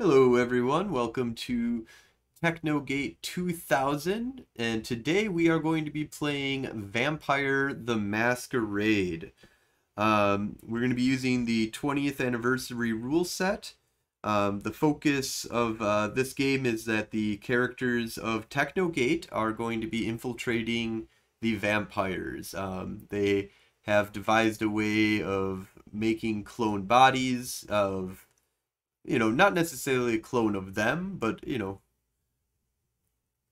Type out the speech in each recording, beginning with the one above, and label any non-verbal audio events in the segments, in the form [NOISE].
Hello everyone, welcome to Technogate 2000 and today we are going to be playing Vampire the Masquerade. Um, we're going to be using the 20th anniversary rule set. Um, the focus of uh, this game is that the characters of Technogate are going to be infiltrating the vampires. Um, they have devised a way of making clone bodies of you know, not necessarily a clone of them, but, you know,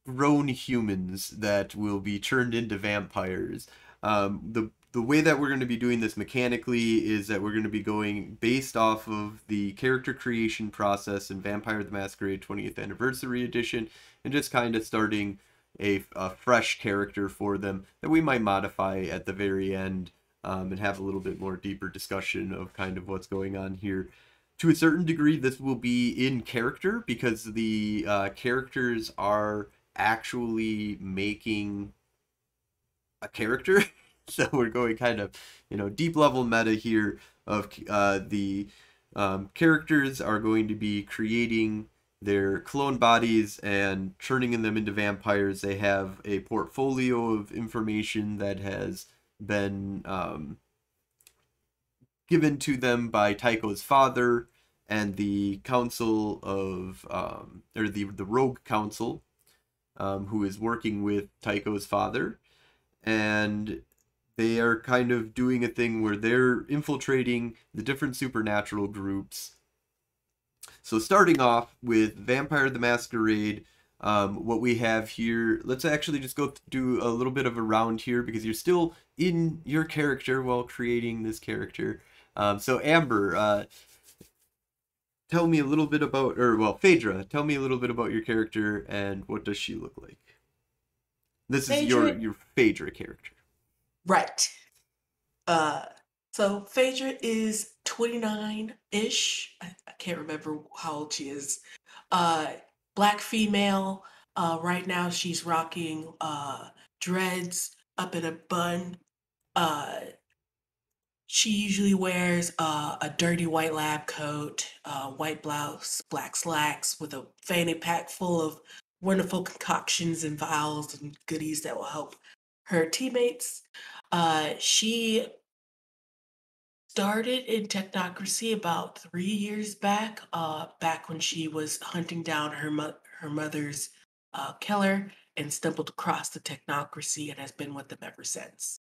grown humans that will be turned into vampires. Um, the the way that we're going to be doing this mechanically is that we're going to be going based off of the character creation process in Vampire the Masquerade 20th Anniversary Edition and just kind of starting a, a fresh character for them that we might modify at the very end um, and have a little bit more deeper discussion of kind of what's going on here to a certain degree, this will be in character because the uh, characters are actually making a character. [LAUGHS] so we're going kind of, you know, deep level meta here of uh, the um, characters are going to be creating their clone bodies and turning them into vampires. They have a portfolio of information that has been um, given to them by Tycho's father and the council of um, or the the rogue council um, who is working with Tycho's father. And they are kind of doing a thing where they're infiltrating the different supernatural groups. So starting off with Vampire the Masquerade um, what we have here let's actually just go do a little bit of a round here because you're still in your character while creating this character um, so Amber, uh, tell me a little bit about, or well, Phaedra, tell me a little bit about your character and what does she look like? This Phaedra, is your your Phaedra character, right? Uh, so Phaedra is twenty nine ish. I, I, can't remember how old she is. Uh, black female. Uh, right now she's rocking uh dreads up in a bun. Uh, she usually wears uh, a dirty white lab coat, uh, white blouse, black slacks with a fanny pack full of wonderful concoctions and vials and goodies that will help her teammates. Uh, she started in technocracy about three years back, uh, back when she was hunting down her mo- her mother's uh, killer and stumbled across the technocracy and has been with them ever since.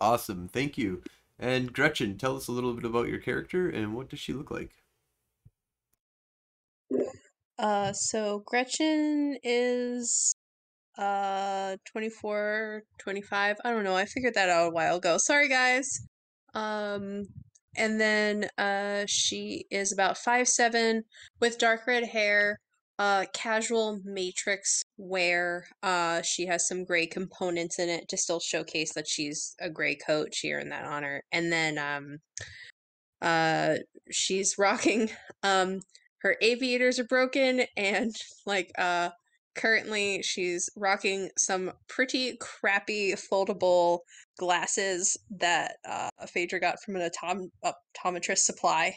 Awesome, thank you. And Gretchen, tell us a little bit about your character and what does she look like? Uh, so Gretchen is uh 24, 25. I don't know. I figured that out a while ago. Sorry, guys. Um, and then uh, she is about five seven with dark red hair, uh, casual matrix wear. Uh, she has some gray components in it to still showcase that she's a gray coat. She earned that honor. And then um, uh, she's [LAUGHS] rocking um, her aviators are broken and like uh, currently she's rocking some pretty crappy foldable glasses that uh, Phaedra got from an optom- optometrist supply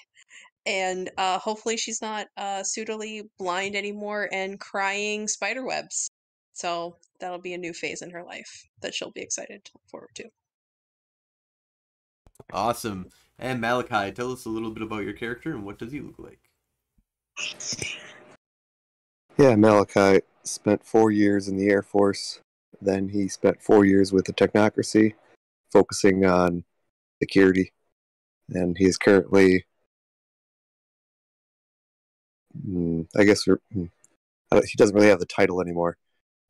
and uh, hopefully she's not uh, pseudily blind anymore and crying spider webs. So that'll be a new phase in her life that she'll be excited to look forward to. Awesome. And Malachi, tell us a little bit about your character and what does he look like? Yeah, Malachi spent four years in the Air Force. Then he spent four years with the Technocracy, focusing on security. And he is currently Mm, I guess mm, he doesn't really have the title anymore,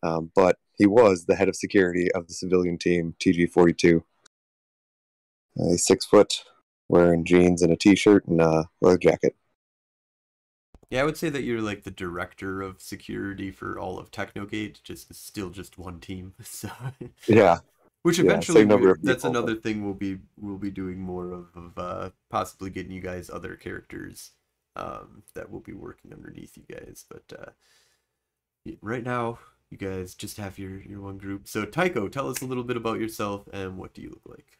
um, but he was the head of security of the civilian team TG42. Uh, he's six foot, wearing jeans and a t-shirt and a leather jacket. Yeah, I would say that you're like the director of security for all of Technogate, just still just one team. [LAUGHS] So yeah, which eventually yeah, that's people, another thing we'll be we'll be doing more of, of uh, possibly getting you guys other characters um, that will be working underneath you guys. But uh, right now, you guys just have your, your one group. So Tycho, tell us a little bit about yourself and what do you look like?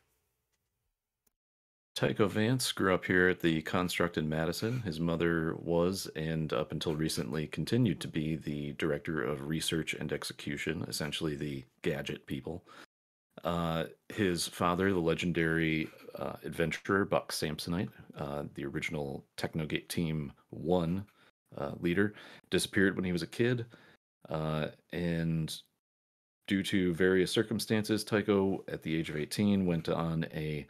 Tycho Vance grew up here at the Construct in Madison. His mother was, and up until recently, continued to be the director of research and execution, essentially the gadget people. Uh, his father, the legendary uh, adventurer Buck Samsonite, uh, the original Technogate Team 1 uh, leader, disappeared when he was a kid. Uh, and due to various circumstances, Tycho, at the age of 18, went on a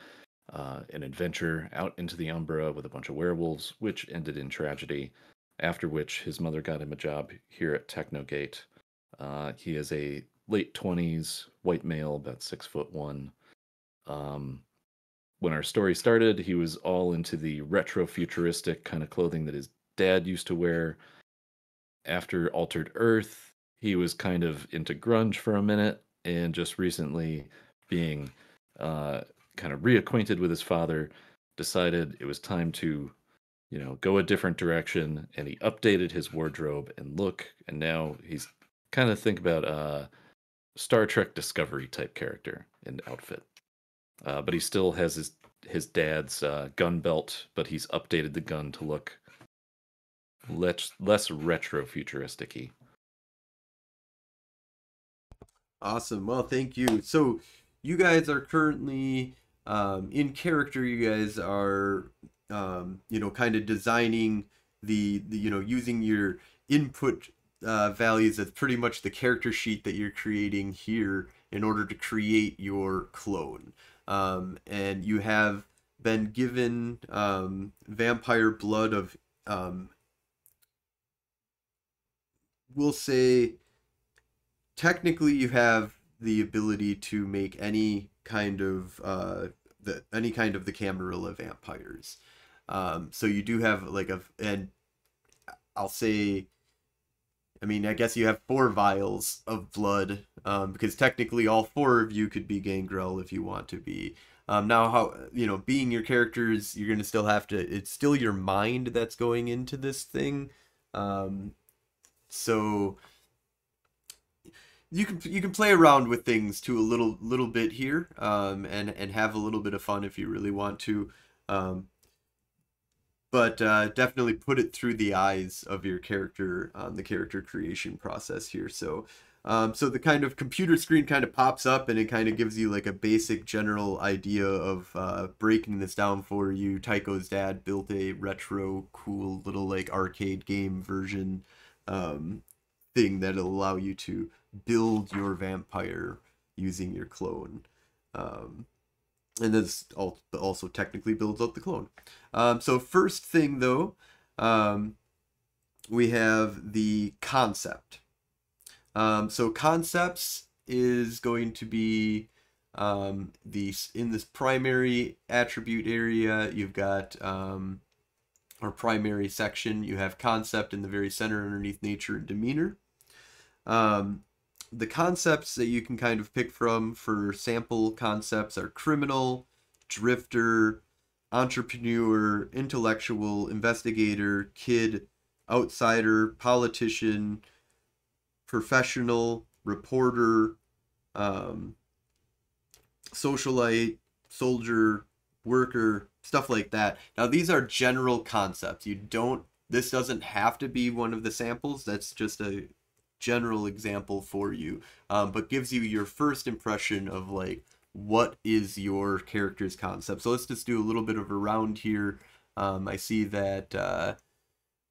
uh, an adventure out into the Umbra with a bunch of werewolves, which ended in tragedy. After which, his mother got him a job here at Technogate. Uh, he is a late 20s white male, about six foot one. Um, when our story started, he was all into the retro futuristic kind of clothing that his dad used to wear. After Altered Earth, he was kind of into grunge for a minute, and just recently being uh, kind of reacquainted with his father, decided it was time to, you know, go a different direction. And he updated his wardrobe and look. And now he's kind of think about uh, Star Trek Discovery type character and outfit. Uh, but he still has his his dad's uh, gun belt, but he's updated the gun to look less less retro futuristic Awesome. Well, thank you. So, you guys are currently um, in character. You guys are, um, you know, kind of designing the, the, you know, using your input uh, values as pretty much the character sheet that you're creating here in order to create your clone. Um, and you have been given um, vampire blood of, um, we'll say, technically you have the ability to make any kind of uh, the any kind of the Camarilla vampires. Um, so you do have like a and I'll say I mean, I guess you have four vials of blood, um, because technically all four of you could be Gangrel if you want to be. Um, now, how you know, being your characters, you're gonna still have to. It's still your mind that's going into this thing, um, so you can you can play around with things to a little little bit here, um, and and have a little bit of fun if you really want to. Um, but uh, definitely put it through the eyes of your character on the character creation process here. So, um, so the kind of computer screen kind of pops up and it kind of gives you like a basic general idea of uh, breaking this down for you. Tycho's dad built a retro, cool little like arcade game version um, thing that'll allow you to build your vampire using your clone. Um, and this also technically builds up the clone. Um, so first thing though, um, we have the concept. Um, so concepts is going to be um, the in this primary attribute area. You've got um, our primary section. You have concept in the very center underneath nature and demeanor. Um, the concepts that you can kind of pick from for sample concepts are criminal, drifter, entrepreneur, intellectual, investigator, kid, outsider, politician, professional, reporter, um, socialite, soldier, worker, stuff like that. Now, these are general concepts. You don't, this doesn't have to be one of the samples. That's just a general example for you, um, but gives you your first impression of like what is your character's concept. So let's just do a little bit of a round here. Um, I see that uh,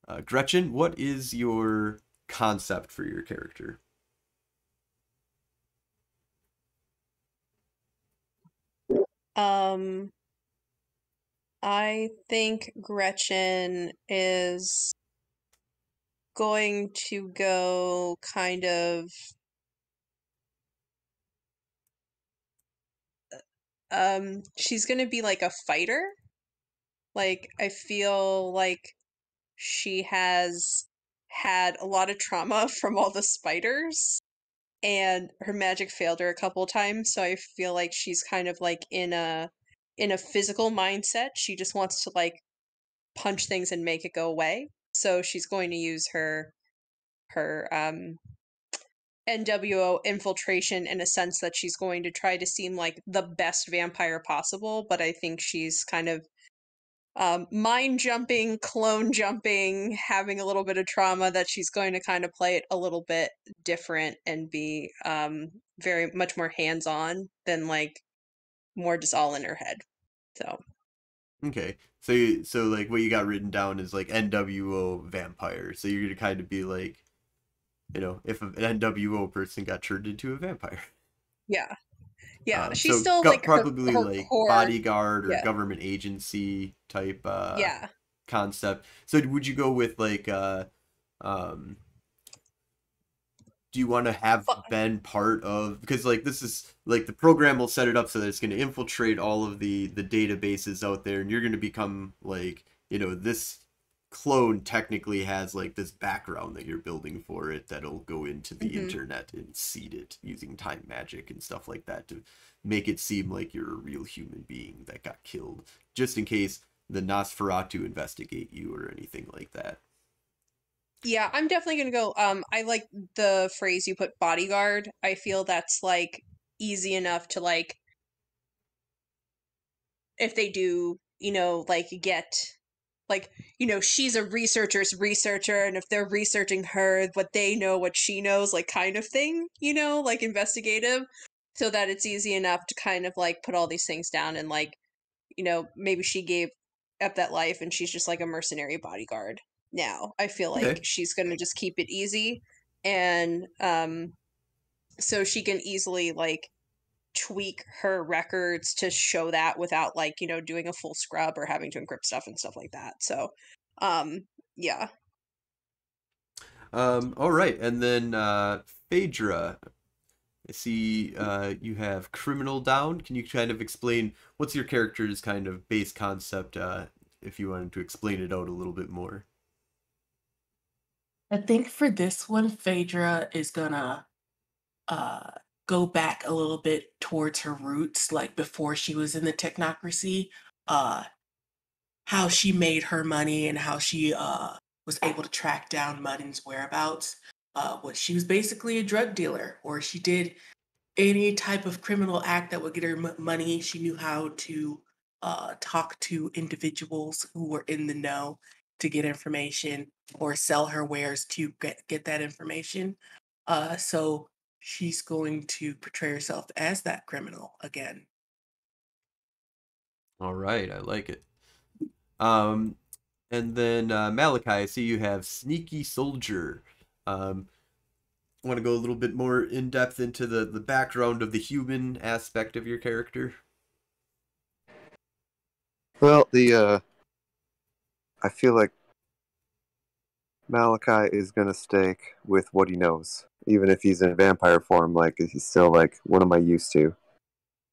uh, Gretchen, what is your concept for your character? Um, I think Gretchen is going to go kind of um she's going to be like a fighter. Like I feel like she has had a lot of trauma [LAUGHS] from all the spiders and her magic failed her a couple times, so I feel like she's kind of like in a in a physical mindset. She just wants to like punch things and make it go away. So she's going to use her her um NWO infiltration in a sense that she's going to try to seem like the best vampire possible, but I think she's kind of um, mind jumping, clone jumping, having a little bit of trauma that she's going to kind of play it a little bit different and be um, very much more hands on than like more just all in her head. So Okay. So you, so like what you got written down is like NWO vampire. So you're gonna kind of be like, you know, if an NWO person got turned into a vampire. yeah, yeah, Um, she's so still go- like her- probably her like core- bodyguard or yeah. government agency type uh yeah, concept. So would you go with like uh um do you want to have been part of because like this is like the program will set it up so that it's going to infiltrate all of the the databases out there and you're going to become like you know this clone technically has like this background that you're building for it that'll go into the Mhm. internet and seed it using time magic and stuff like that to make it seem like you're a real human being that got killed just in case the Nosferatu investigate you or anything like that. Yeah. I'm definitely gonna go. Um, I like the phrase you put, bodyguard. I feel that's like easy enough to like if they do, you know, like get like you know she's a researcher's researcher and if they're researching her what they know what she knows like kind of thing you know like investigative so that it's easy enough to kind of like put all these things down and like you know maybe she gave up that life and she's just like a mercenary bodyguard now i feel like Okay. she's gonna just keep it easy and um so she can easily like tweak her records to show that without like you know doing a full scrub or having to encrypt stuff and stuff like that so um yeah Um, all right, and then uh, Phaedra. I see uh, you have criminal down. Can you kind of explain what's your character's kind of base concept? Uh, if you wanted to explain it out a little bit more. I think for this one, Phaedra is gonna uh go back a little bit towards her roots, like before she was in the technocracy, uh how she made her money and how she uh was able to track down Muddin's whereabouts. Uh she was basically a drug dealer, or she did any type of criminal act that would get her m- money. She knew how to uh talk to individuals who were in the know to get information or sell her wares to get get that information. Uh, so she's going to portray herself as that criminal again. All right, I like it. Um, and then uh, Malachi, I see you have sneaky soldier. Um, want to go a little bit more in depth into the the background of the human aspect of your character? Well, the uh, I feel like Malachi is gonna stick with what he knows, even if he's in vampire form. Like he's still like, what am I used to?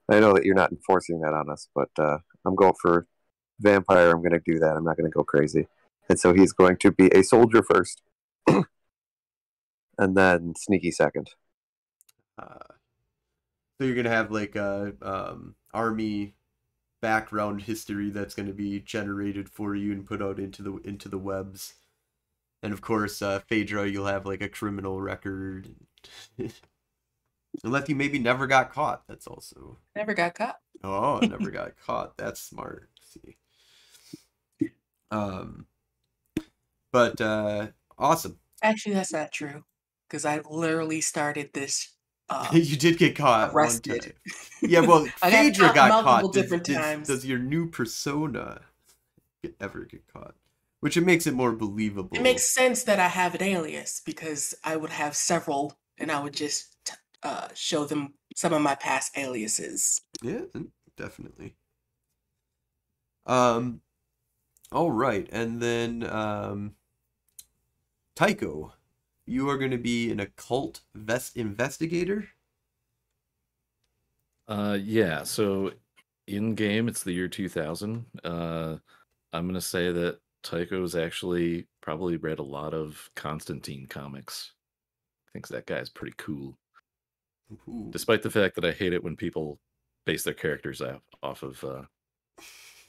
I know that you're not enforcing that on us, but uh, I'm going for vampire. I'm gonna do that. I'm not gonna go crazy, and so he's going to be a soldier first, and then sneaky second. Uh, so you're gonna have like a um, army background history that's gonna be generated for you and put out into the into the webs, and of course, uh, Phaedra, you'll have like a criminal record, unless you maybe never got caught. That's also Never got caught. oh, never [LAUGHS] got caught. That's smart. See, um, but uh, awesome. Actually, that's not true because I literally started this. Uh, [LAUGHS] you did get caught arrested. Yeah, well, [LAUGHS] I got Phaedra caught got multiple caught. Does, different does- times. does your new persona ever get caught? Which it makes it more believable. it makes sense that I have an alias because I would have several, and I would just t- uh, show them some of my past aliases. Yeah, definitely. Um, all right, and then um, Tycho, you are going to be an occult vest investigator. Uh, yeah. So in game, it's the year 2000. Uh, I'm gonna say that Tycho's actually probably read a lot of Constantine comics. Thinks that guy's pretty cool, Ooh. despite the fact that I hate it when people base their characters off off of uh,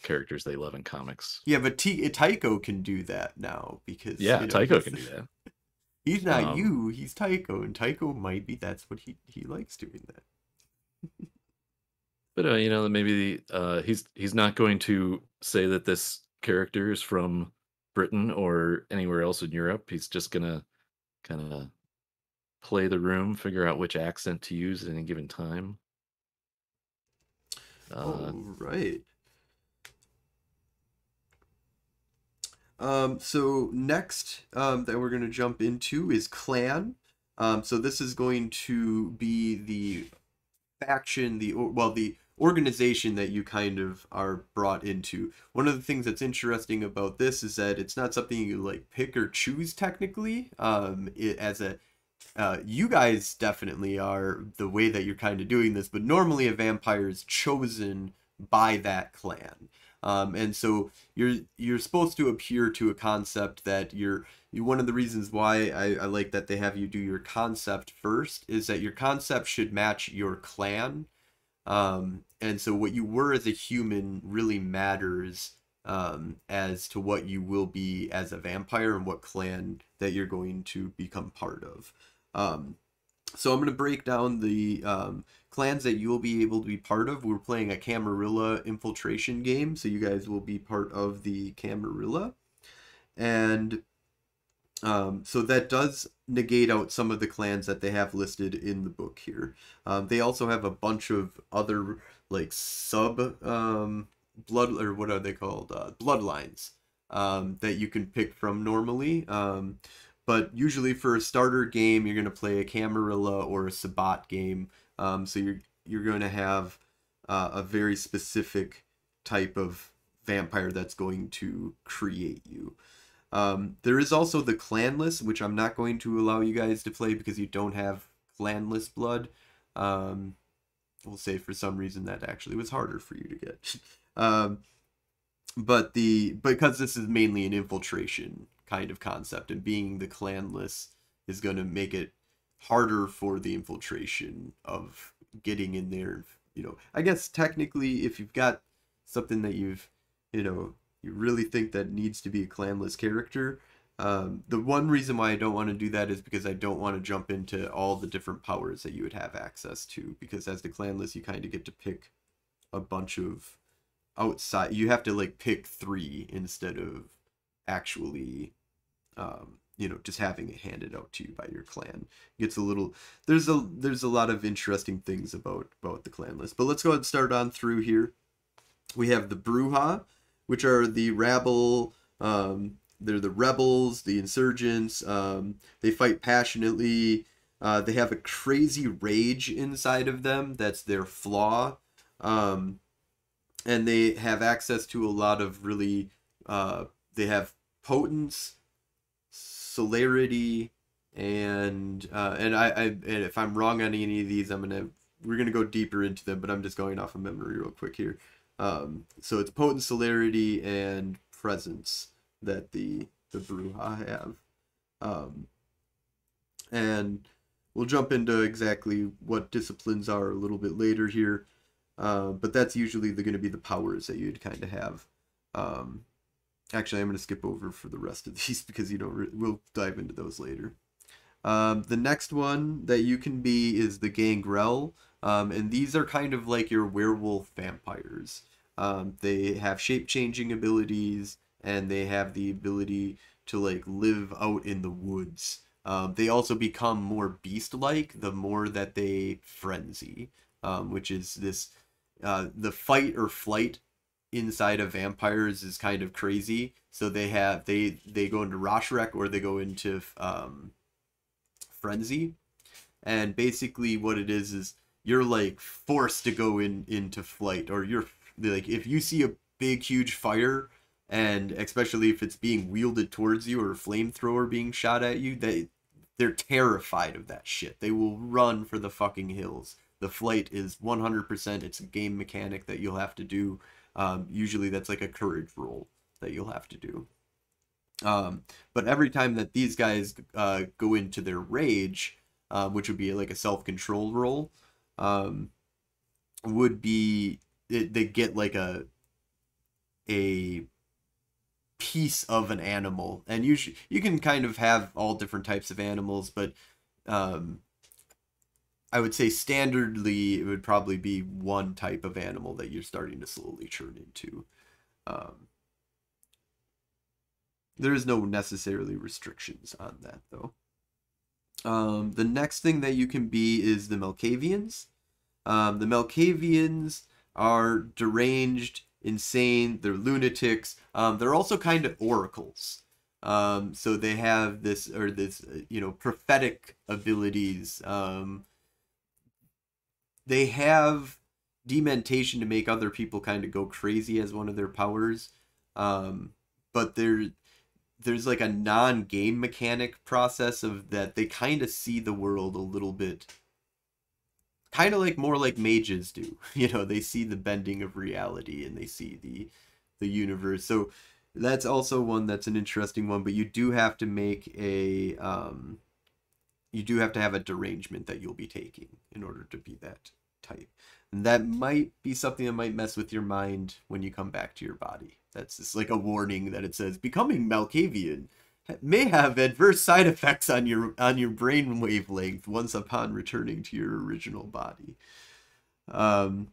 characters they love in comics. Yeah, but T- Tycho can do that now because Yeah, you know, Tycho can do that. [LAUGHS] He's not Um, you. He's Tycho, and Tycho might be. That's what he he likes doing that. But uh, you know, maybe the, uh, he's he's not going to say that this character is from Britain or anywhere else in Europe. He's just gonna kind of play the room, figure out which accent to use at any given time. Uh, All right. Um, so next um, that we're going to jump into is clan. Um, so this is going to be the faction, the well, the organization that you kind of are brought into. One of the things that's interesting about this is that it's not something you like pick or choose technically. Um, it, as a uh, you guys definitely are the way that you're kind of doing this, but normally a vampire is chosen by that clan. Um, and so you're you're supposed to appear to a concept that you're you, one of the reasons why I, I like that they have you do your concept first is that your concept should match your clan. Um, and so what you were as a human really matters um, as to what you will be as a vampire and what clan that you're going to become part of. Um, so I'm going to break down the um, clans that you'll be able to be part of. We're playing a Camarilla infiltration game, so you guys will be part of the Camarilla. And um, so that does negate out some of the clans that they have listed in the book here. Um, they also have a bunch of other like sub um, blood or what are they called uh, bloodlines um, that you can pick from normally. Um, but usually for a starter game, you're going to play a Camarilla or a Sabbat game. Um, so you're you're going to have uh, a very specific type of vampire that's going to create you. Um, there is also the clanless, which I'm not going to allow you guys to play because you don't have clanless blood. Um, we'll say for some reason that actually was harder for you to get. [LAUGHS] um, but the because this is mainly an infiltration kind of concept, and being the clanless is going to make it harder for the infiltration of getting in there. You know, I guess technically, if you've got something that you've, you know, you really think that needs to be a clanless character. Um, the one reason why I don't want to do that is because I don't want to jump into all the different powers that you would have access to. Because as the clanless, you kind of get to pick a bunch of outside. You have to like pick three instead of actually, um, you know, just having it handed out to you by your clan. It gets a little. There's a there's a lot of interesting things about about the clanless. But let's go ahead and start on through here. We have the Brujah, which are the rabble. Um, they're the rebels, the insurgents. Um, they fight passionately. Uh, they have a crazy rage inside of them. That's their flaw. Um, and they have access to a lot of really. Uh, they have potence, celerity, and uh, and I, I and if I'm wrong on any of these, I'm gonna we're gonna go deeper into them. But I'm just going off of memory real quick here. Um, so it's potent celerity and presence that the the Brujah have. Um, and we'll jump into exactly what disciplines are a little bit later here. Uh, but that's usually going to be the powers that you'd kind of have. Um, actually, I'm going to skip over for the rest of [LAUGHS] these because you don't. Re- we'll dive into those later. Um, the next one that you can be is the Gangrel, um, and these are kind of like your werewolf vampires. Um, they have shape changing abilities, and they have the ability to like live out in the woods. Um, they also become more beast like the more that they frenzy, um, which is this uh, the fight or flight inside of vampires is kind of crazy. So they have they they go into Rötschreck or they go into um, frenzy, and basically what it is is you're like forced to go in into flight or you're like if you see a big huge fire and especially if it's being wielded towards you or a flamethrower being shot at you they they're terrified of that shit. They will run for the fucking hills. The flight is 100% it's a game mechanic that you'll have to do. Um, usually that's like a courage roll that you'll have to do. Um, but every time that these guys uh, go into their rage uh, which would be like a self-control roll um, would be they get like a a piece of an animal and you sh- you can kind of have all different types of animals but um I would say standardly it would probably be one type of animal that you're starting to slowly turn into. Um, there is no necessarily restrictions on that though. Um, the next thing that you can be is the Malkavians. Um, the Malkavians are deranged, insane, they're lunatics. Um, they're also kind of oracles. Um, so they have this or this uh, you know prophetic abilities. Um, they have dementation to make other people kind of go crazy as one of their powers. Um, but there there's like a non-game mechanic process of that they kind of see the world a little bit kind of like more like mages do. [LAUGHS] You know they see the bending of reality and they see the the universe. So that's also one that's an interesting one but you do have to make a um you do have to have a derangement that you'll be taking in order to be that type. And that might be something that might mess with your mind when you come back to your body that's just like a warning that it says becoming Malkavian may have adverse side effects on your on your brain wavelength once upon returning to your original body. Um,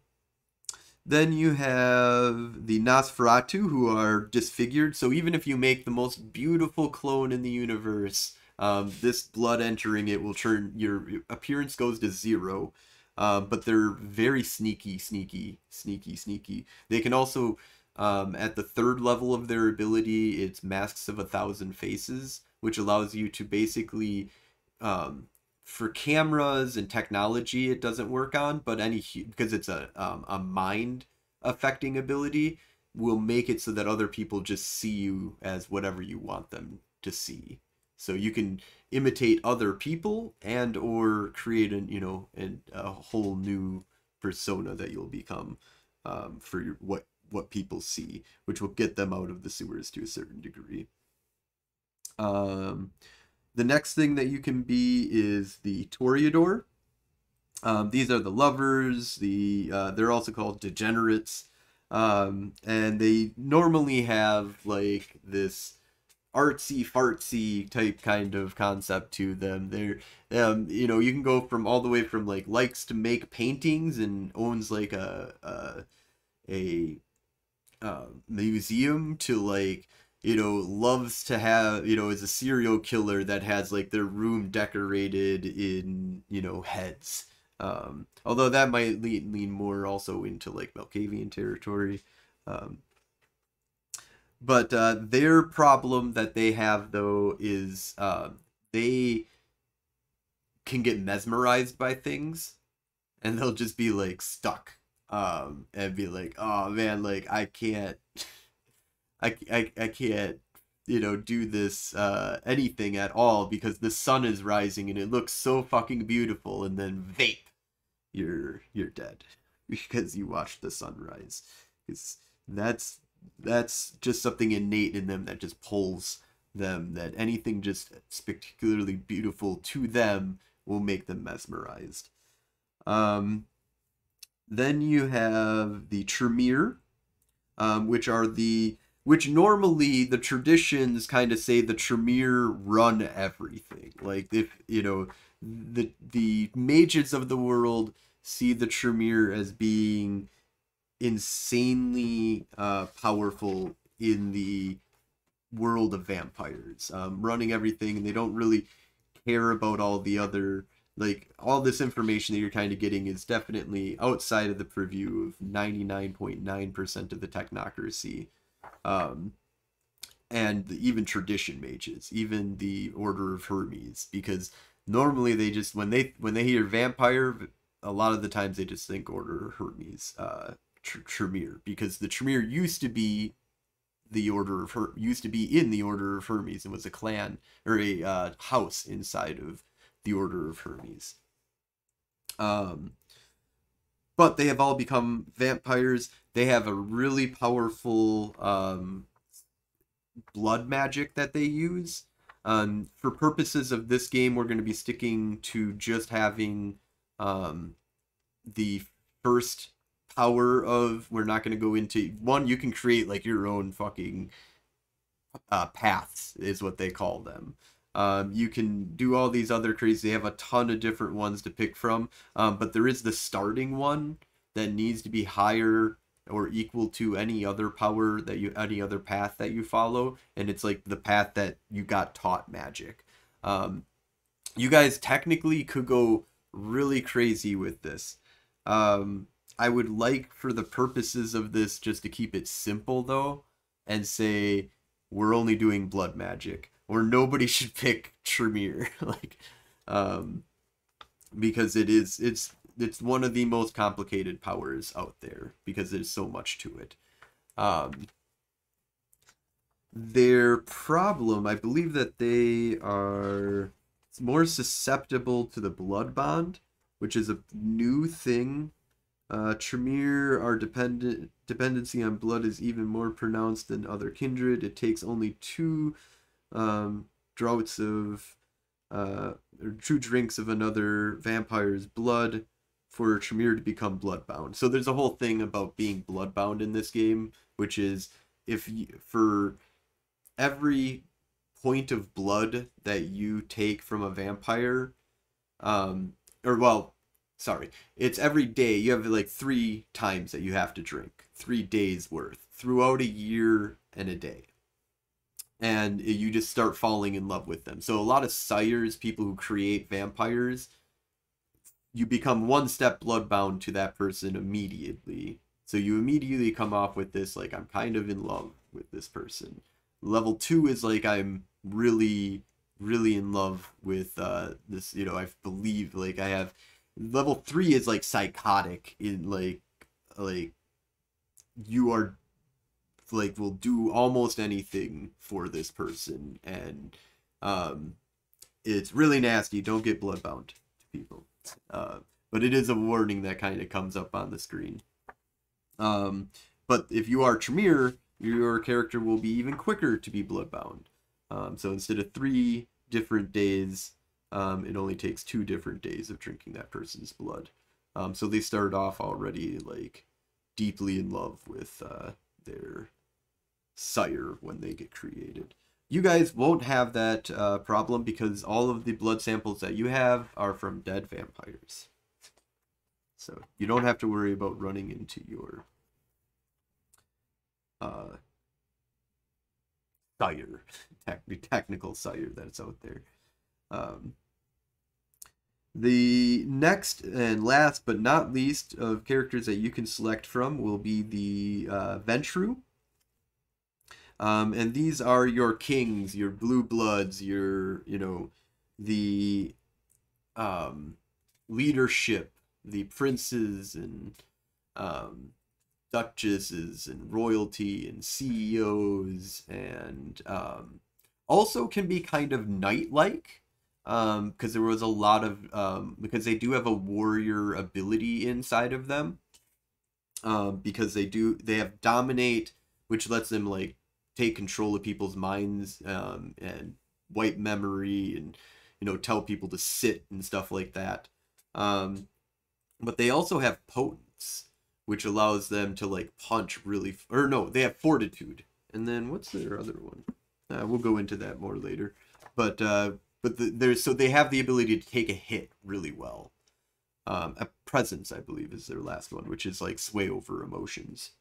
then you have the Nosferatu who are disfigured. So even if you make the most beautiful clone in the universe, um, this blood entering it will turn your appearance goes to zero. Uh, but they're very sneaky, sneaky, sneaky, sneaky. They can also um, at the third level of their ability, it's Masks of a Thousand Faces, which allows you to basically, um, for cameras and technology, it doesn't work on, but any because it's a um, a mind affecting ability, will make it so that other people just see you as whatever you want them to see. So you can imitate other people and or create an you know an, a whole new persona that you'll become um, for your, what what people see, which will get them out of the sewers to a certain degree. Um, the next thing that you can be is the Toreador. Um, these are the lovers. The uh, they're also called degenerates, um, and they normally have like this artsy fartsy type kind of concept to them. They're um, you know you can go from all the way from like likes to make paintings and owns like a a, a uh, museum to like you know loves to have you know is a serial killer that has like their room decorated in you know heads. Um although that might lean, lean more also into like Malkavian territory. Um but uh their problem that they have though is uh, they can get mesmerized by things and they'll just be like stuck um, and be like, oh man, like I can't, [LAUGHS] I, I, I can't, you know, do this uh, anything at all because the sun is rising and it looks so fucking beautiful, and then vape, you're you're dead [LAUGHS] because you watched the sunrise. Because that's that's just something innate in them that just pulls them. That anything just spectacularly beautiful to them will make them mesmerized. Um, then you have the Tremere, um, which are the which normally the traditions kind of say the Tremere run everything. Like if you know the the mages of the world see the Tremere as being insanely uh, powerful in the world of vampires, um, running everything, and they don't really care about all the other like all this information that you're kind of getting is definitely outside of the purview of 99.9% of the technocracy. Um, and the, even tradition mages even the order of hermes because normally they just when they when they hear vampire a lot of the times they just think order of hermes uh tremere because the tremere used to be the order of her used to be in the order of hermes and was a clan or a uh, house inside of the Order of Hermes. Um, but they have all become vampires. They have a really powerful um, blood magic that they use. Um, for purposes of this game, we're going to be sticking to just having um, the first power of. We're not going to go into one. You can create like your own fucking uh, paths is what they call them. Um, you can do all these other crazy. They have a ton of different ones to pick from, um, but there is the starting one that needs to be higher or equal to any other power that you any other path that you follow, and it's like the path that you got taught magic. Um, you guys technically could go really crazy with this. Um, I would like for the purposes of this just to keep it simple though, and say we're only doing blood magic or nobody [LAUGHS] should pick Tremere [LAUGHS] like um because it is it's it's one of the most complicated powers out there because there's so much to it. Um their problem, I believe that they are more susceptible to the blood bond, which is a new thing. Uh, Tremere, our dependent dependency on blood is even more pronounced than other kindred. It takes only two um, draughts of uh, or two drinks of another vampire's blood for Tremere to become bloodbound. So there's a whole thing about being bloodbound in this game, which is if you, for every point of blood that you take from a vampire, um, or well, sorry, it's every day. You have like three times that you have to drink, three days worth throughout a year and a day and you just start falling in love with them. So a lot of sires, people who create vampires, you become one step bloodbound to that person immediately. So you immediately come off with this like I'm kind of in love with this person. Level 2 is like I'm really really in love with uh this, you know, I believe like I have level 3 is like psychotic in like like you are like will do almost anything for this person. And um it's really nasty. Don't get bloodbound to people. Uh but it is a warning that kind of comes up on the screen. Um but if you are Tremere your character will be even quicker to be bloodbound. Um so instead of three different days um it only takes two different days of drinking that person's blood. Um so they start off already like deeply in love with uh their sire when they get created. You guys won't have that uh, problem because all of the blood samples that you have are from dead vampires. So you don't have to worry about running into your uh, sire, [LAUGHS] tech, technical sire that's out there. Um, the next and last but not least of characters that you can select from will be the uh, Ventrue. Um, and these are your kings, your blue bloods, your, you know, the um, leadership, the princes and um, duchesses and royalty and CEOs and um, also can be kind of knight-like because um, there was a lot of um, because they do have a warrior ability inside of them because they do they have dominate which lets them like take control of people's minds um, and wipe memory and you know tell people to sit and stuff like that. Um, but they also have potence which allows them to like punch really or no they have fortitude. And then what's their other one? Uh, we'll go into that more later. But uh but the, there's so they have the ability to take a hit really well. Um a presence i believe is their last one which is like sway over emotions.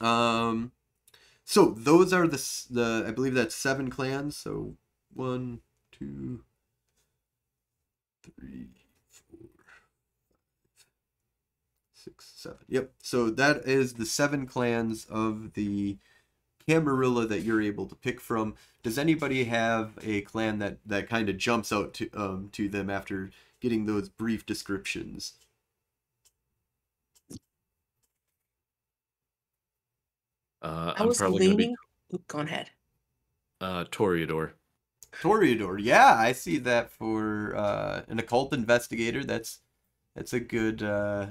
Um so those are the the I believe that's seven clans. So one, two, three, four, six, seven. Yep. So that is the seven clans of the Camarilla that you're able to pick from. Does anybody have a clan that that kind of jumps out to um to them after getting those brief descriptions? Uh, I I'm was probably going leaning. be Go ahead. uh, Toreador. Toreador, yeah, I see that for uh, an occult investigator. That's that's a good. Uh,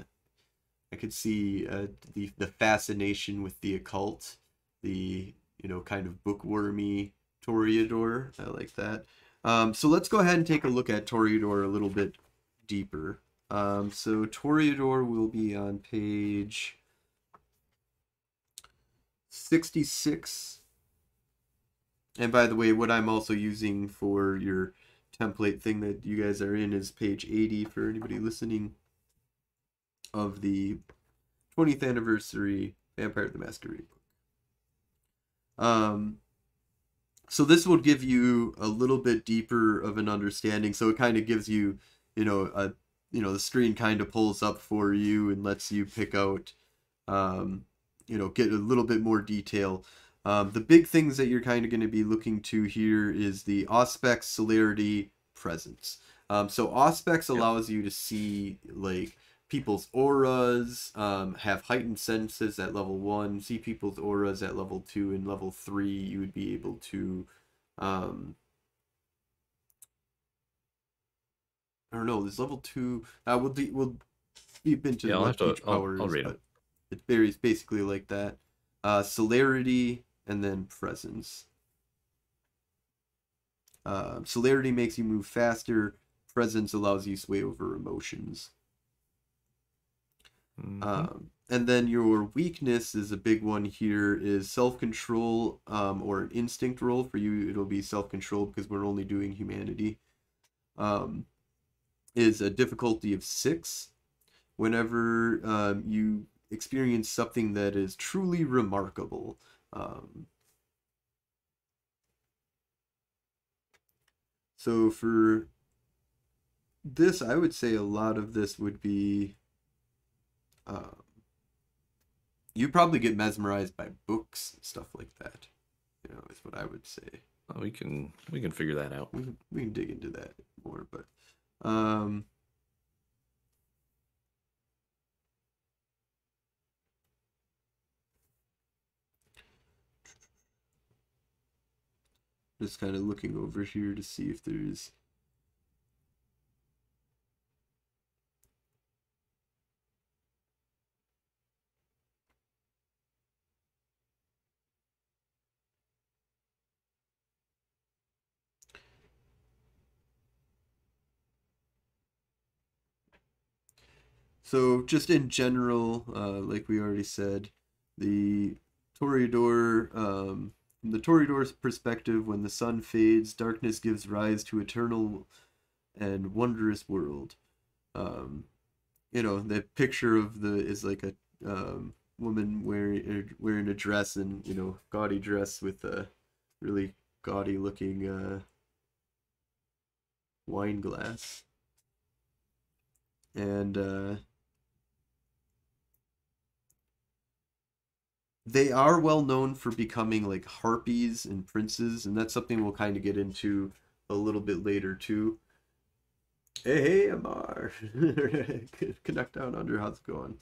I could see uh, the the fascination with the occult, the you know kind of bookwormy Toreador. I like that. Um, so let's go ahead and take a look at Toreador a little bit deeper. Um, so Toreador will be on page 66 and by the way, what I'm also using for your template thing that you guys are in is page 80 for anybody listening of the 20th anniversary Vampire the Masquerade book. Um, so this will give you a little bit deeper of an understanding. So it kind of gives you, you know, a you know the screen kind of pulls up for you and lets you pick out, um, you know, get a little bit more detail. Um, the big things that you're kind of going to be looking to here is the Auspex celerity presence. Um, so Auspex allows you to see like people's auras, um, have heightened senses at level one, see people's auras at level two, and level three you would be able to um, I don't know. There's level two. Uh, we'll de- we'll deep into Yeah, I'll to- I'll- I'll read but It varies basically like that. Uh, celerity and then presence. Uh, celerity makes you move faster. Presence allows you to sway over emotions. Mhm. Um, and then your weakness is a big one here is self-control um, or an instinct roll for you it'll be self-control because we're only doing humanity um, is a difficulty of six whenever um, you experience something that is truly remarkable um, so for this i would say a lot of this would be um, you probably get mesmerized by books and stuff like that. You know, is what I would say. Oh, we can we can figure that out. We can, we can dig into that more, but um, just kind of looking over here to see if there's So just in general, uh, like we already said, the Toreador, um, from the Toreador's perspective, when the sun fades, darkness gives rise to eternal and wondrous world. Um, you know, the picture of the is like a um, woman wearing er, wearing a dress and you know gaudy dress with a really gaudy looking uh, wine glass and uh, they are well known for becoming like harpies and princes, and that's something we'll kind of get into a little bit later too. Hey, hey, Amar, [LAUGHS] connect down under. How's it going?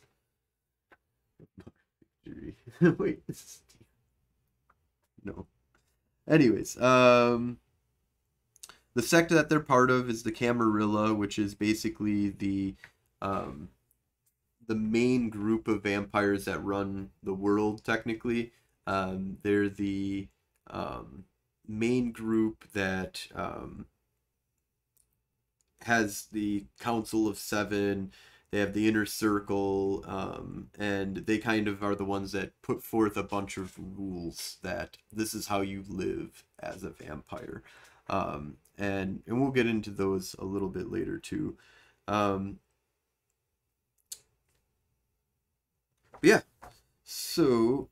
[LAUGHS] Wait, no. Anyways, um, the sect that they're part of is the Camarilla, which is basically the um, the main group of vampires that run the world. Technically, um, they're the um, main group that um, has the Council of Seven. They have the inner circle, um, and they kind of are the ones that put forth a bunch of rules that this is how you live as a vampire um, and and we'll get into those a little bit later too. Um, yeah. So,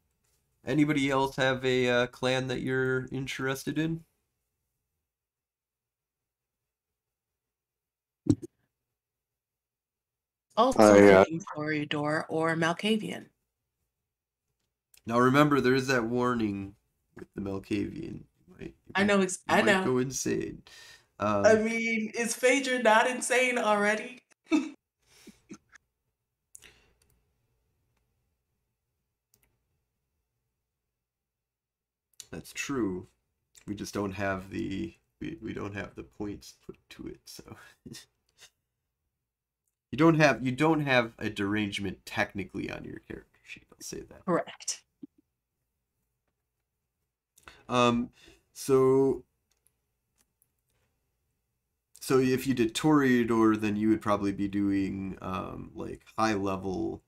anybody else have a uh, clan that you're interested in? Also I, uh, named Toreador or Malkavian. Now remember, there is that warning with the Malkavian. You might, you I know. Ex- you I might know. go insane. Um, I mean, is Phaedra not insane already? That's true. We just don't have the we, we don't have the points put to it, so [LAUGHS] you don't have you don't have a derangement technically on your character sheet. I'll say that. Correct. Um, so so if you did Toreador, then you would probably be doing um like high level.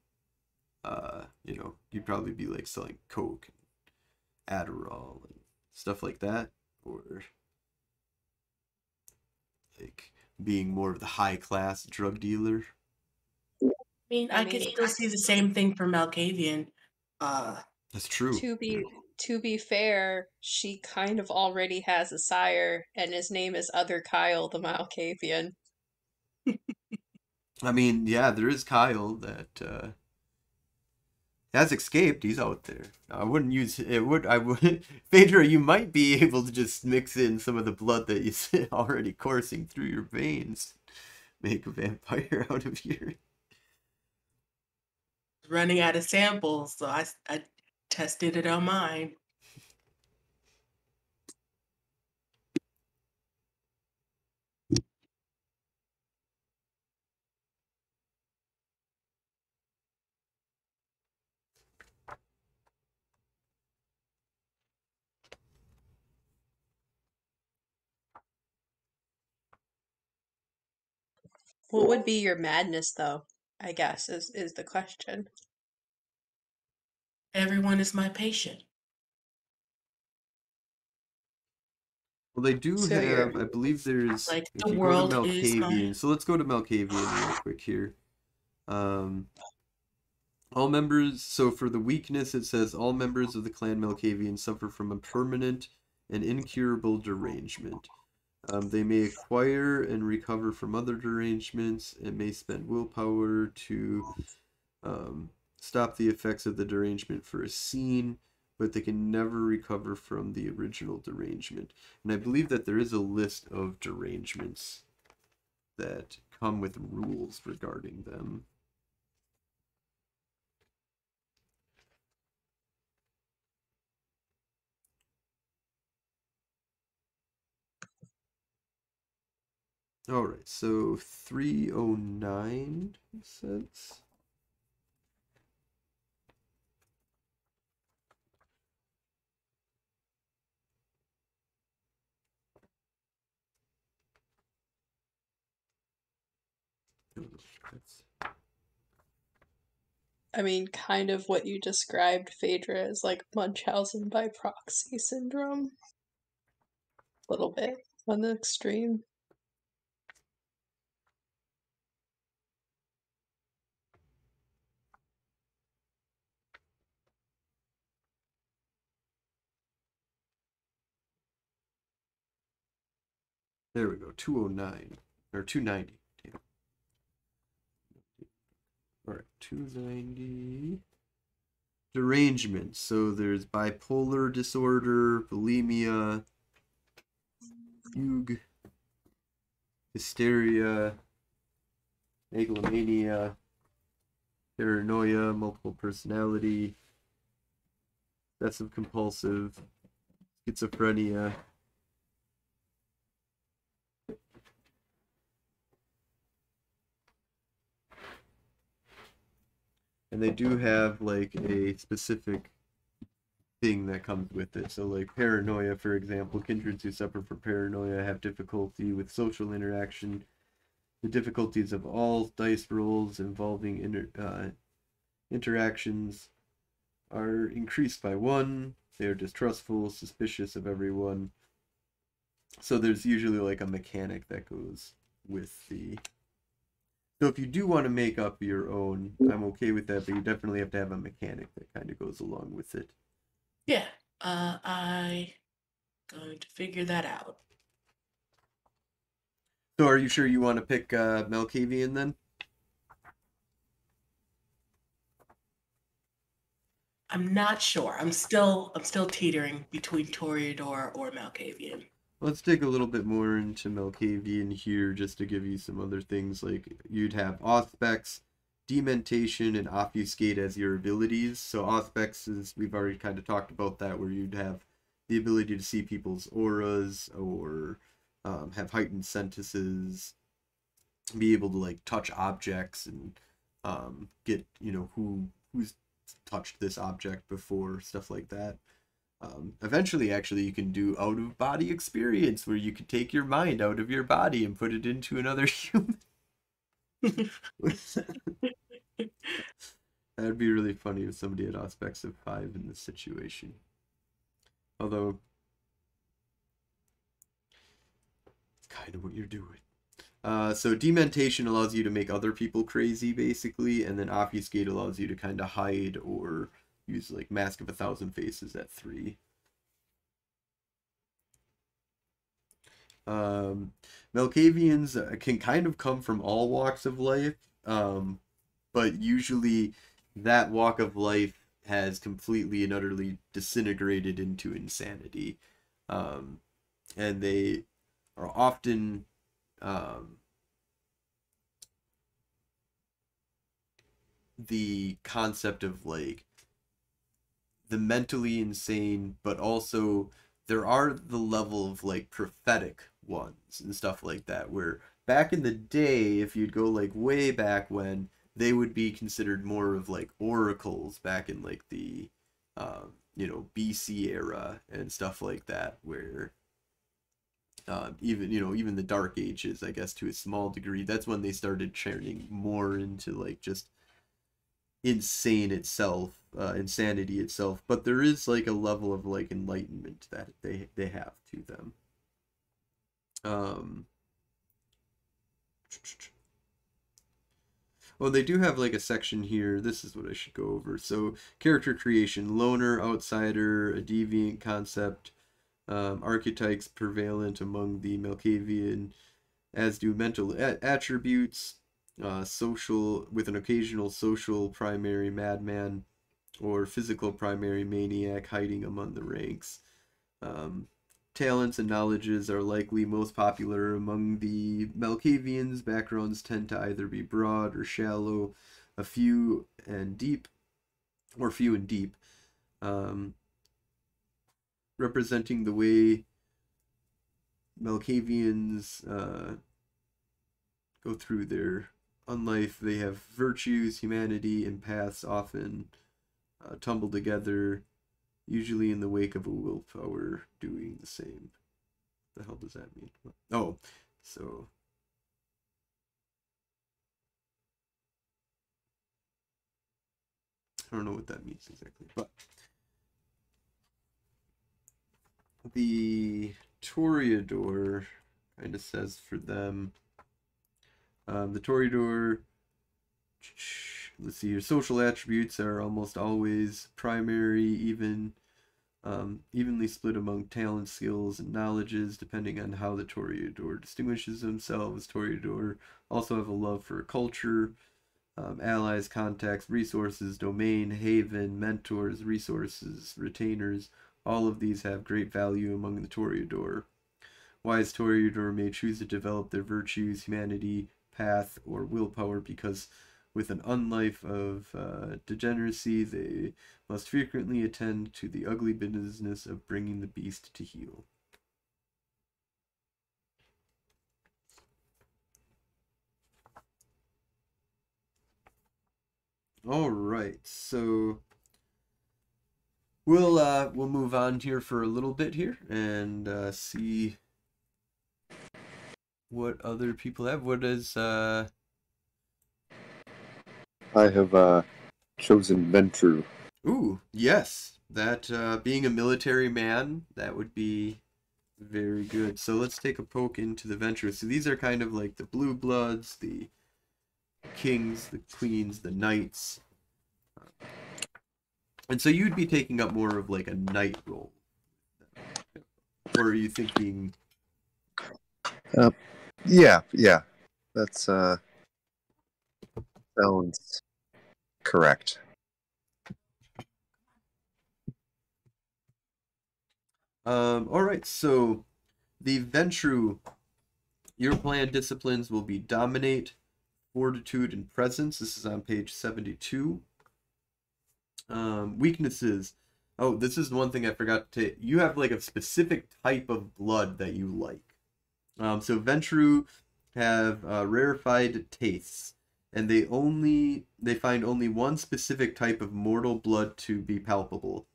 Uh, you know, you'd probably be like selling coke, Adderall, and stuff like that. or like being more of the high class drug dealer. I mean, I I, could still I- see the same thing for Malkavian. Uh, That's true. To be to be fair, she kind of already has a sire, and his name is Other Kyle the Malkavian. [LAUGHS] I mean, yeah, there is Kyle that uh, has escaped. He's out there. I wouldn't use it. Would I would [LAUGHS] Phaedra? You might be able to just mix in some of the blood that is [LAUGHS] already coursing through your veins, make a vampire [LAUGHS] out of you. running out of samples, so I tested it on mine. What would be your madness, though? I guess is is the question. Everyone is my patient. Well, they do So have. I believe there's. Like, the world go is my- so let's go to Malkavian real quick here. Um, all members. So for the weakness, it says all members of the clan Malkavian suffer from a permanent and incurable derangement. Um, they may acquire and recover from other derangements and may spend willpower to um, stop the effects of the derangement for a scene, but they can never recover from the original derangement. And I believe that there is a list of derangements that come with rules regarding them. All right, so 309 says. That's- I mean, kind of what you described, Phaedra, is like Munchausen by proxy syndrome. A little bit on the extreme. There we go, 209 or 290. Damn. All right, 290. Derangement. So there's bipolar disorder, bulimia, fugue, hysteria, megalomania, paranoia, multiple personality, obsessive compulsive, schizophrenia. And they do have like a specific thing that comes with it. So like paranoia, for example, kindreds who suffer from paranoia have difficulty with social interaction. The difficulties of all dice rolls involving inter- uh, interactions are increased by one. They are distrustful, suspicious of everyone. So there's usually like a mechanic that goes with the so if you do want to make up your own, I'm okay with that, but you definitely have to have a mechanic that kind of goes along with it. Yeah, uh, I going to figure that out. So are you sure you want to pick uh, Malkavian then? I'm not sure. I'm still I'm still teetering between Toreador or Malkavian. Let's dig a little bit more into Malkavian here just to give you some other things. Like you'd have Auspex, Dementation, and Obfuscate as your abilities. So Auspex is, we've already kind of talked about that, where you'd have the ability to see people's auras or um, have heightened sentences, be able to like touch objects and um, get, you know, who who's touched this object before, stuff like that. Um, eventually, actually, you can do out of body experience where you can take your mind out of your body and put it into another [LAUGHS] human. [LAUGHS] That'd be really funny if somebody had Auspex of five in this situation. Although, it's kind of what you're doing. Uh, so dementation allows you to make other people crazy, basically, and then obfuscate allows you to kind of hide or use like mask of a thousand faces at three. Um, Malkavians uh, can kind of come from all walks of life, um, but usually that walk of life has completely and utterly disintegrated into insanity. Um, and they are often um, the concept of like the mentally insane, but also there are the level of like prophetic ones and stuff like that where back in the day if you'd go like way back when they would be considered more of like oracles back in like the um, you know BC era and stuff like that where um, even you know even the dark ages i guess to a small degree that's when they started churning more into like just insane itself uh, insanity itself but there is like a level of like enlightenment that they they have to them um Oh, they do have like a section here. This is what I should go over. So, character creation, loner, outsider, a deviant concept, um, archetypes prevalent among the Malkavian, as do mental attributes, uh, social, with an occasional social primary madman, or physical primary maniac hiding among the ranks. Um, talents and knowledges are likely most popular among the Malkavians. Backgrounds tend to either be broad or shallow, a few and deep, or few and deep. Um, representing the way Malkavians uh, go through their unlife. They have virtues, humanity, and paths often uh, tumble together, usually in the wake of a willpower doing the same. The hell does that mean? Oh, so. I don't know what that means exactly, but the Toreador kind of says for them. Um, the Toreador, let's see, your social attributes are almost always primary, even um, evenly split among talent, skills, and knowledges, depending on how the Toreador distinguishes themselves. Toreador also have a love for culture, um, allies, contacts, resources, domain, haven, mentors, resources, retainers. All of these have great value among the Toreador. Wise Toreador may choose to develop their virtues, humanity, path, or willpower because with an unlife of uh, degeneracy, they must frequently attend to the ugly business of bringing the beast to heel. All right, so we'll uh, we'll move on here for a little bit here and uh, see what other people have. What is uh? I have uh, chosen Ventrue. Ooh, yes, that uh, being a military man, that would be very good. So let's take a poke into the Ventrue. So these are kind of like the blue bloods, the kings, the queens, the knights. And so you'd be taking up more of like a knight role. Or are you thinking Yeah, yeah, that's uh sounds correct. Um, all right, so the Ventrue, your planned disciplines will be dominate, fortitude, and presence. This is on page 72. Um, weaknesses. Oh, this is one thing I forgot to. You have like a specific type of blood that you like. Um, so Ventrue have uh, rarefied tastes, and they only they find only one specific type of mortal blood to be palpable.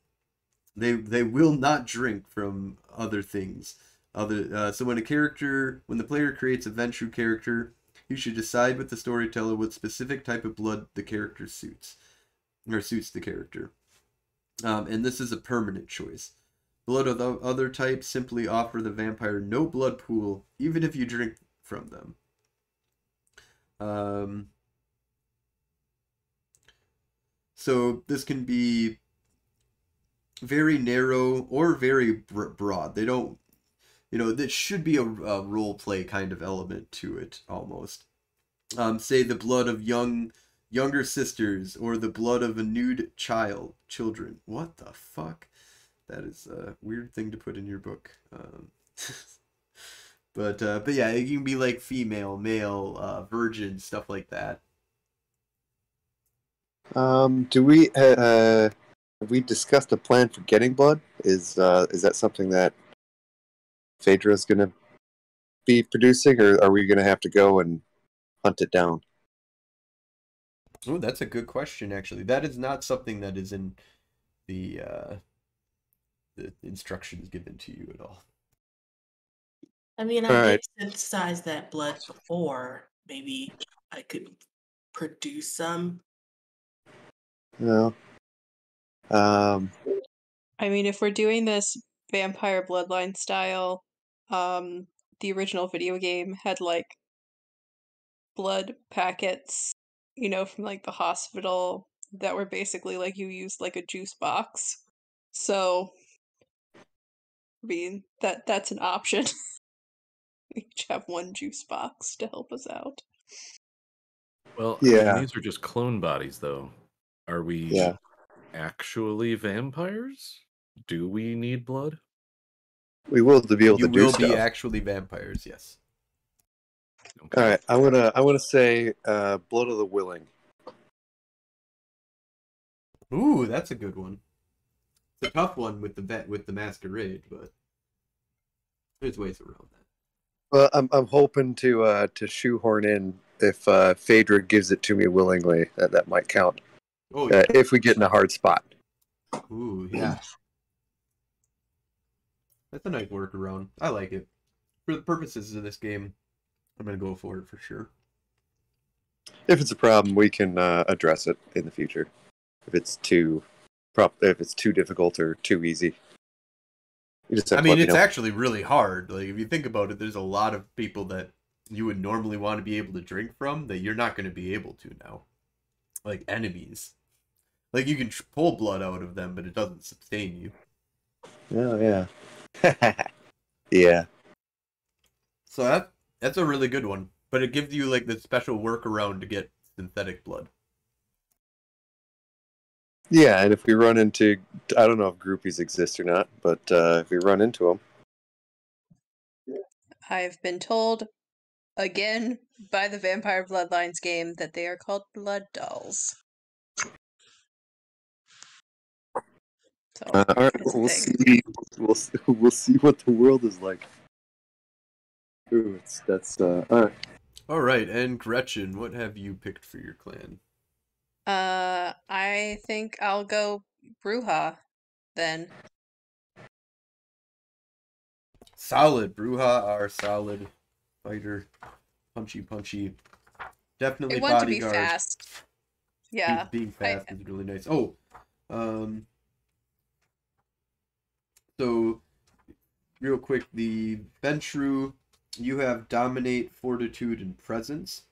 They they will not drink from other things. Other uh, so when a character when the player creates a Ventrue character, you should decide with the storyteller what specific type of blood the character suits, or suits the character. Um, and this is a permanent choice. Blood of the other types simply offer the vampire no blood pool, even if you drink from them. Um, so this can be very narrow or very broad. They don't, you know, this should be a, a role play kind of element to it almost. Um, say the blood of young younger sisters or the blood of a nude child children what the fuck that is a weird thing to put in your book um, [LAUGHS] but uh, but yeah it can be like female male uh, virgin stuff like that Um, do we uh, uh, have we discussed a plan for getting blood? Is uh, is that something that Phaedra is going to be producing, or are we going to have to go and hunt it down? oh that's a good question actually that is not something that is in the uh, the instructions given to you at all I mean, I Alright. did synthesize that blood before. Maybe I could produce some. No. Um, I mean, if we're doing this vampire bloodline style, um, the original video game had like blood packets, you know, from like the hospital that were basically like you used like a juice box. So, I mean, that that's an option. [LAUGHS] we each have one juice box to help us out. Well, I mean, Yeah. these are just clone bodies, though. Are we Yeah. actually vampires? Do we need blood? we will to be able you to do will stuff. be actually vampires yes Okay. All right, I want to I want to say uh, blood of the willing. Ooh, that's a good one. It's a tough one with the bet with the masquerade, but there's ways around that. Well, I'm I'm hoping to uh, to shoehorn in if uh, Phaedra gives it to me willingly. That that might count. Oh Uh, if we get in a hard spot. Ooh, yeah. That's a nice workaround. I like it. For the purposes of this game, I'm gonna go for it for sure. If it's a problem, we can uh, address it in the future. If it's too, prop, if it's too difficult or too easy, you just I mean, it's know. actually really hard. Like if you think about it, there's a lot of people that you would normally want to be able to drink from that you're not going to be able to now. Like enemies. Like you can pull blood out of them, but it doesn't sustain you. Oh yeah, [LAUGHS] yeah. So that that's a really good one. But it gives you like the special workaround to get synthetic blood. Yeah, and if we run into, I don't know if groupies exist or not, but uh, if we run into them, I've been told again by the Vampire Bloodlines game that they are called blood dolls. So uh, all right, we'll see. We'll see, [LAUGHS] we'll see what the world is like. Ooh, it's, that's uh, all right. All right, and Gretchen, what have you picked for your clan? Uh, I think I'll go Brujah then. Solid. Brujah are solid fighter. Punchy, punchy. Definitely I want to be bodyguard. fast. Yeah. Being I- fast is really nice. Oh, um, so real quick, the Ventrue, you have dominate, fortitude, and presence.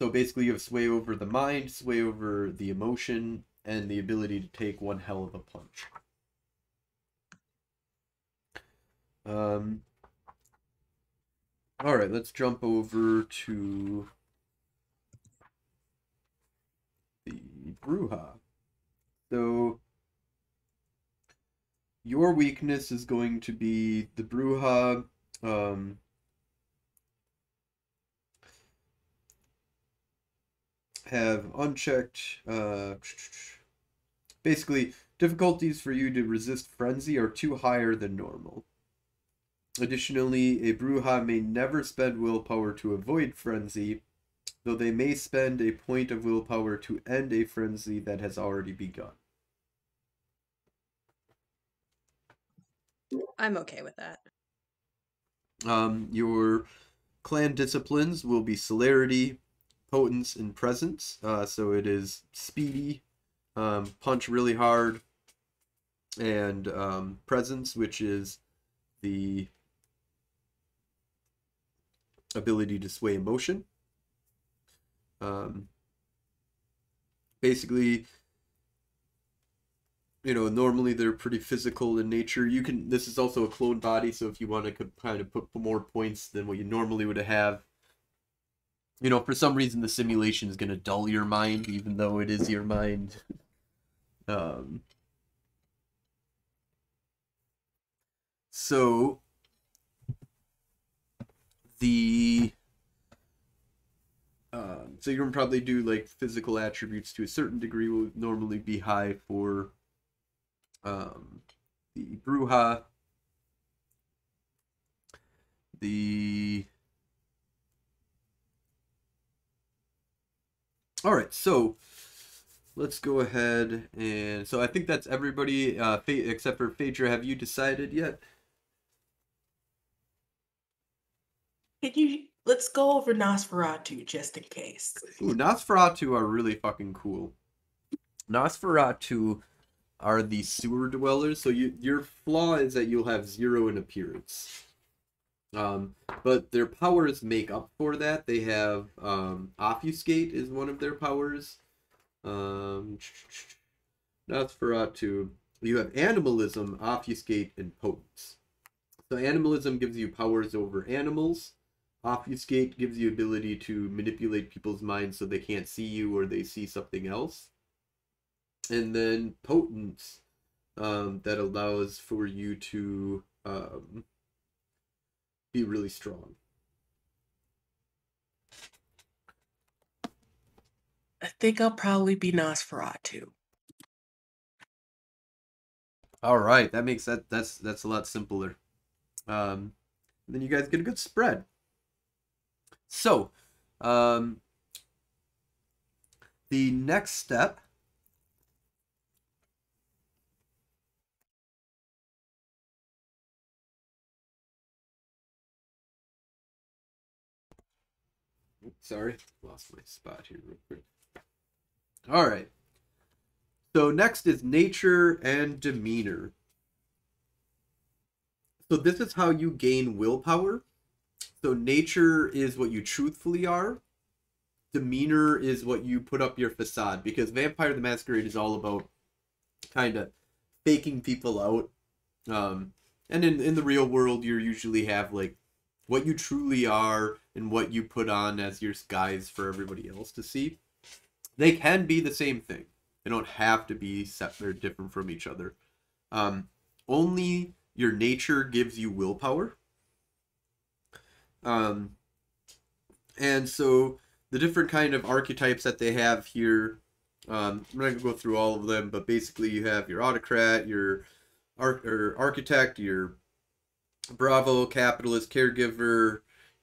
So basically, you have sway over the mind, sway over the emotion, and the ability to take one hell of a punch. Um. All right, let's jump over to the Brujah. So your weakness is going to be the Brujah. Um, have unchecked. Uh, basically, difficulties for you to resist frenzy are too higher than normal. Additionally, a Brujah may never spend willpower to avoid frenzy, though they may spend a point of willpower to end a frenzy that has already begun. I'm okay with that. Um, your clan disciplines will be celerity, potence, and presence. Uh, so it is speedy, um, punch really hard, and um, presence, which is the ability to sway emotion. Um, basically, you know, normally they're pretty physical in nature. You can. This is also a clone body, so if you want to kind of put more points than what you normally would have, you know, for some reason the simulation is going to dull your mind, even though it is your mind. Um, so the um, so you're gonna probably do like physical attributes to a certain degree will normally be high for um, the Brujah, the all right so let's go ahead and so I think that's everybody uh, except for Phaedra have you decided yet Can you let's go over Nosferatu just in case. Ooh, Nosferatu are really fucking cool. Nosferatu are the sewer dwellers, so you your flaw is that you'll have zero in appearance. Um, but their powers make up for that. They have um, obfuscate is one of their powers. Um, Nosferatu. You have animalism, obfuscate, and potence. So animalism gives you powers over animals. Obfuscate gives you ability to manipulate people's minds so they can't see you or they see something else. And then potence um, that allows for you to um, be really strong. I think I'll probably be Nosferatu. All right, that makes that that's that's a lot simpler. Um, then you guys get a good spread. So, um, the next step sorry, lost my spot here real quick. All right. So next is nature and demeanor. So this is how you gain willpower. So nature is what you truthfully are. Demeanor is what you put up your facade because Vampire the Masquerade is all about kind of faking people out. Um, and in, in the real world, you usually have like what you truly are and what you put on as your guise for everybody else to see. They can be the same thing. They don't have to be separate different from each other. Um, only your nature gives you willpower. Um, and so the different kind of archetypes that they have here, um, I'm not gonna go through all of them, but basically you have your autocrat, your ar- architect, your bravo, capitalist, caregiver,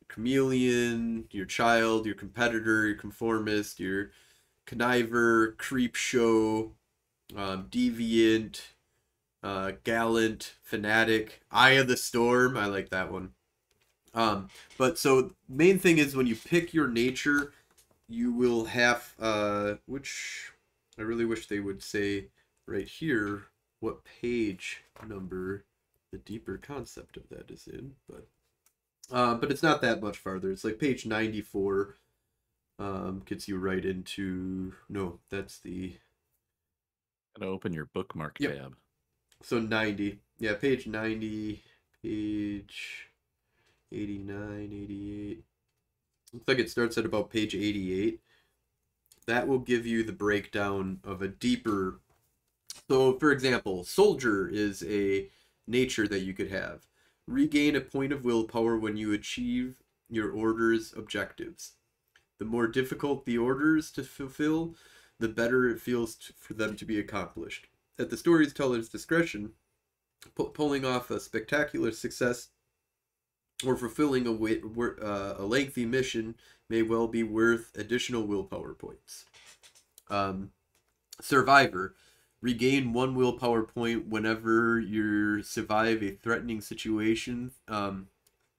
chameleon, your child, your competitor, your conformist, your conniver, creep show, um, deviant, uh, gallant, fanatic, eye of the storm. I like that one. Um, but so main thing is when you pick your nature, you will have uh, which I really wish they would say right here what page number the deeper concept of that is in, but uh, but it's not that much farther. It's like page ninety four. Um, gets you right into no, that's the. Gotta open your bookmark Yep. tab. So ninety, yeah, page ninety, page 89, 88. Looks like it starts at about page 88. That will give you the breakdown of a deeper. So, for example, soldier is a nature that you could have. Regain a point of willpower when you achieve your order's objectives. The more difficult the orders to fulfill, the better it feels t- for them to be accomplished. At the storyteller's discretion, pu- pulling off a spectacular success or fulfilling a, uh, a lengthy mission may well be worth additional willpower points. Um, Survivor. Regain one willpower point whenever you survive a threatening situation um,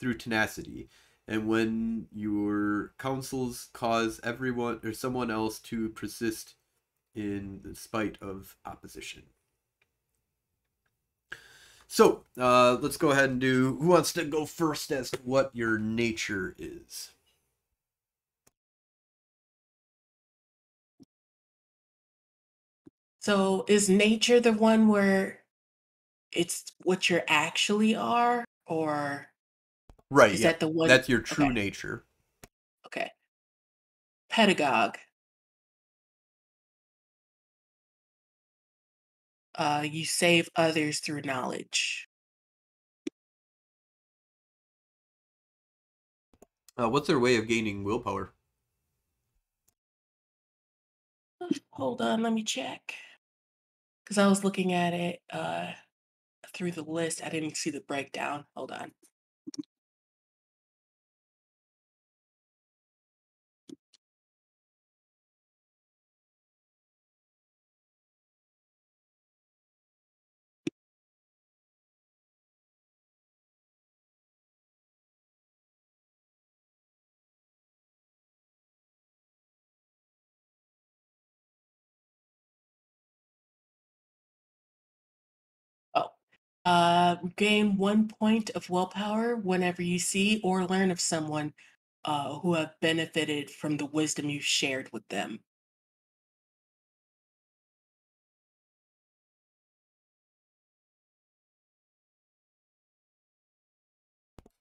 through tenacity, and when your counsels cause everyone or someone else to persist in spite of opposition. So uh, let's go ahead and do. Who wants to go first as to what your nature is? So is nature the one where it's what you actually are, or Right. is yeah. that the one? That's your true okay. nature. Okay. Pedagogue. Uh, you save others through knowledge. Uh, what's their way of gaining willpower? Hold on, let me check. Because I was looking at it uh, through the list. I didn't see the breakdown. Hold on. Uh, gain one point of willpower whenever you see or learn of someone uh, who have benefited from the wisdom you've shared with them.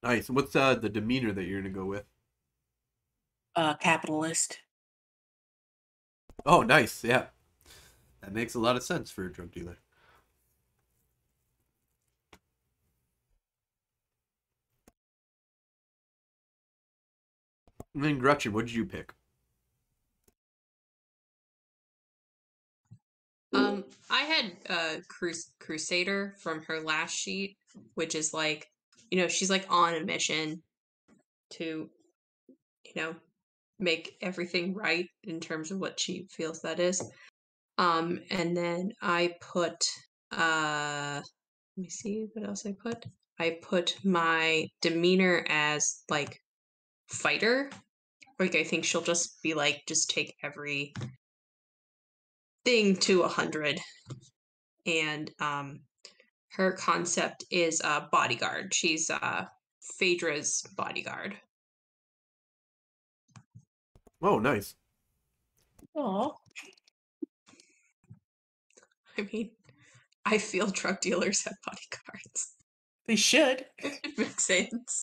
Nice. What's uh, the demeanor that you're gonna go with? Uh, capitalist. Oh, nice. Yeah, that makes a lot of sense for a drug dealer. And then Gretchen, what did you pick? Um, I had uh Crus- Crusader from her last sheet, which is like, you know, she's like on a mission to, you know, make everything right in terms of what she feels that is. Um, and then I put uh let me see what else I put. I put my demeanor as like fighter. Like I think she'll just be like just take every thing to a hundred. And um her concept is uh bodyguard. She's uh Phaedra's bodyguard. Oh, nice. Oh, I mean, I feel drug dealers have bodyguards. they should. [LAUGHS] it makes sense.